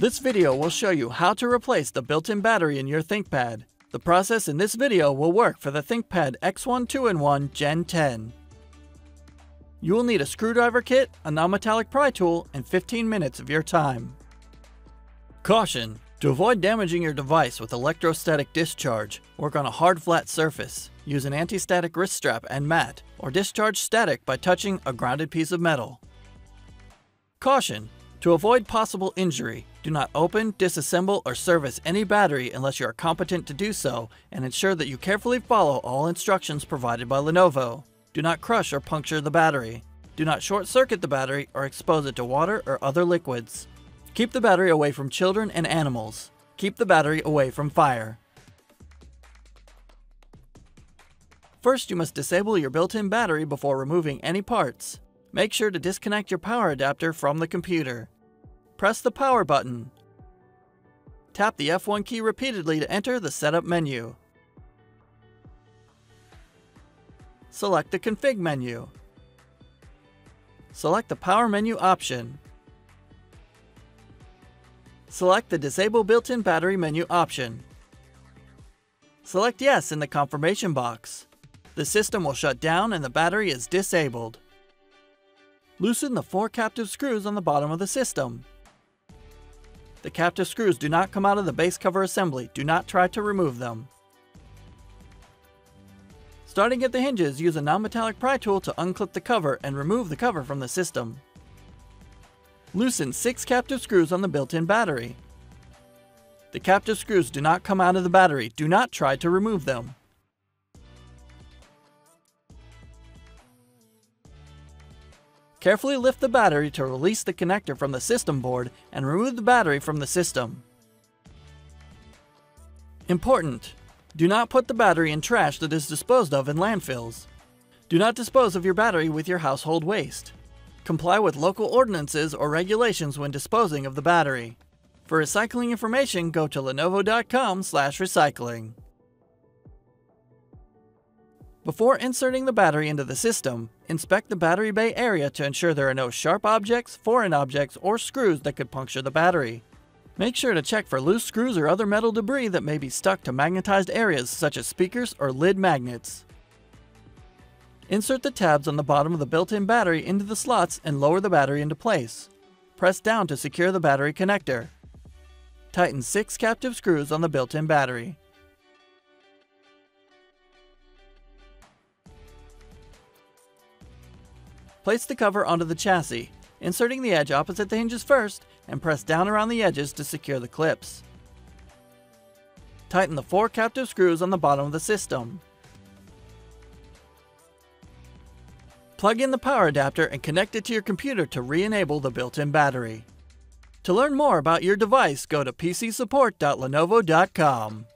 This video will show you how to replace the built-in battery in your ThinkPad. The process in this video will work for the ThinkPad X1 2-in-1 Gen 10. You will need a screwdriver kit, a non-metallic pry tool, and 15 minutes of your time. Caution! To avoid damaging your device with electrostatic discharge, work on a hard flat surface. Use an anti-static wrist strap and mat, or discharge static by touching a grounded piece of metal. Caution! To avoid possible injury, do not open, disassemble, or service any battery unless you are competent to do so, and ensure that you carefully follow all instructions provided by Lenovo. Do not crush or puncture the battery. Do not short circuit the battery or expose it to water or other liquids. Keep the battery away from children and animals. Keep the battery away from fire. First, you must disable your built-in battery before removing any parts. Make sure to disconnect your power adapter from the computer. Press the power button. Tap the F1 key repeatedly to enter the setup menu. Select the config menu. Select the power menu option. Select the Disable Built-in Battery menu option. Select Yes in the confirmation box. The system will shut down and the battery is disabled. Loosen the four captive screws on the bottom of the system. The captive screws do not come out of the base cover assembly. Do not try to remove them. Starting at the hinges, use a non-metallic pry tool to unclip the cover and remove the cover from the system. Loosen six captive screws on the built-in battery. The captive screws do not come out of the battery. Do not try to remove them. Carefully lift the battery to release the connector from the system board and remove the battery from the system. Important! Do not put the battery in trash that is disposed of in landfills. Do not dispose of your battery with your household waste. Comply with local ordinances or regulations when disposing of the battery. For recycling information, go to lenovo.com/recycling. Before inserting the battery into the system, inspect the battery bay area to ensure there are no sharp objects, foreign objects, or screws that could puncture the battery. Make sure to check for loose screws or other metal debris that may be stuck to magnetized areas such as speakers or lid magnets. Insert the tabs on the bottom of the built-in battery into the slots and lower the battery into place. Press down to secure the battery connector. Tighten 6 captive screws on the built-in battery. Place the cover onto the chassis, inserting the edge opposite the hinges first, and press down around the edges to secure the clips. Tighten the four captive screws on the bottom of the system. Plug in the power adapter and connect it to your computer to re-enable the built-in battery. To learn more about your device, go to pcsupport.lenovo.com.